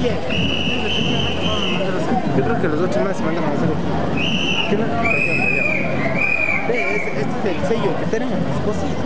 Yo creo que los ocho más se mandan a hacer. ¿Qué no? Ve, este, es el sello que tenemos cositas.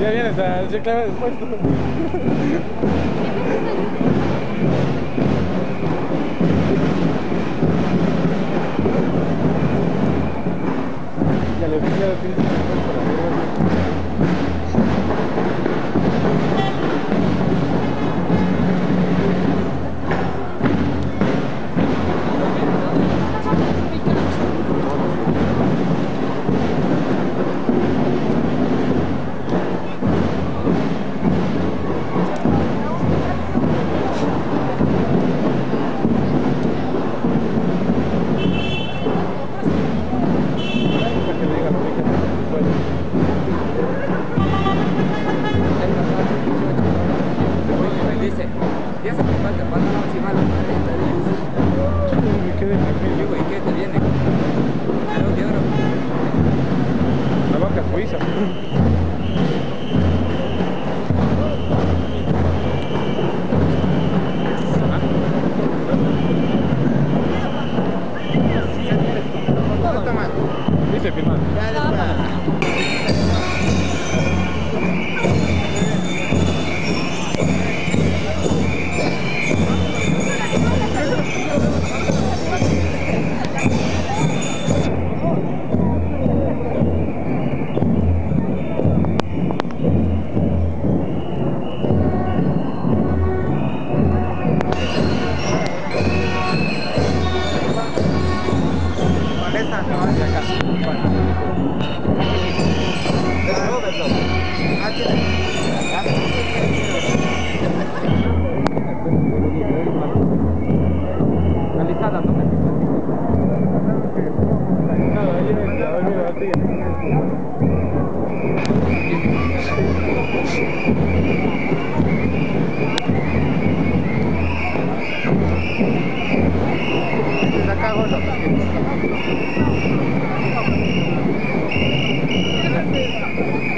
Ya vienes a reclamar después. Ya le ya lo tienes no hacia Tá já cagou, já. Thank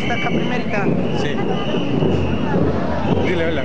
está acá primerita. Sí. Dile hola.